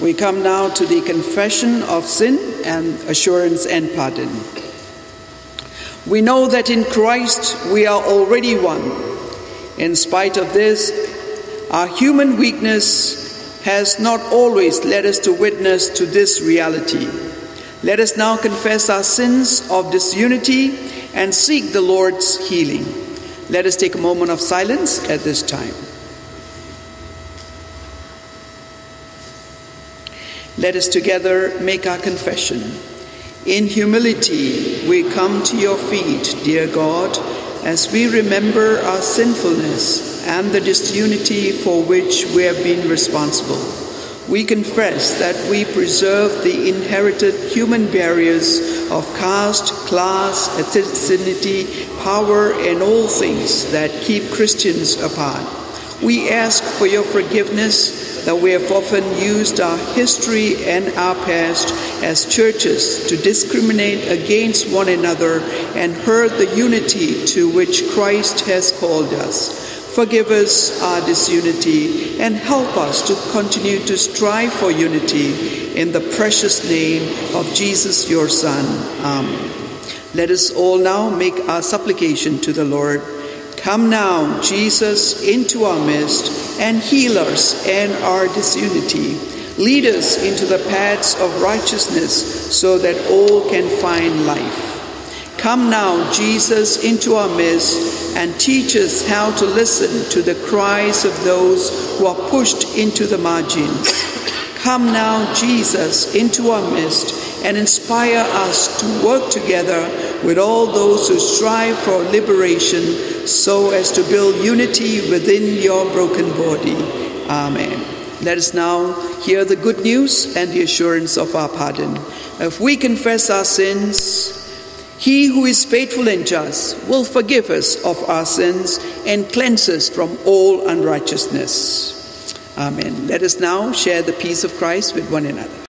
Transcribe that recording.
We come now to the confession of sin and assurance and pardon. We know that in Christ we are already one. In spite of this, our human weakness has not always led us to witness to this reality. Let us now confess our sins of disunity and seek the Lord's healing. Let us take a moment of silence at this time. Let us together make our confession. In humility, we come to your feet, dear God, as we remember our sinfulness and the disunity for which we have been responsible. We confess that we preserve the inherited human barriers of caste, class, ethnicity, power, and all things that keep Christians apart. We ask for your forgiveness that we have often used our history and our past as churches to discriminate against one another and hurt the unity to which Christ has called us. Forgive us our disunity and help us to continue to strive for unity in the precious name of Jesus, your Son. Amen. Let us all now make our supplication to the Lord. Come now, Jesus, into our midst and heal us and our disunity. Lead us into the paths of righteousness so that all can find life. Come now, Jesus, into our midst and teach us how to listen to the cries of those who are pushed into the margins. Come now, Jesus, into our midst and inspire us to work together with all those who strive for liberation so as to build unity within your broken body. Amen. Let us now hear the good news and the assurance of our pardon. If we confess our sins, he who is faithful and just will forgive us of our sins and cleanse us from all unrighteousness. Amen. Let us now share the peace of Christ with one another.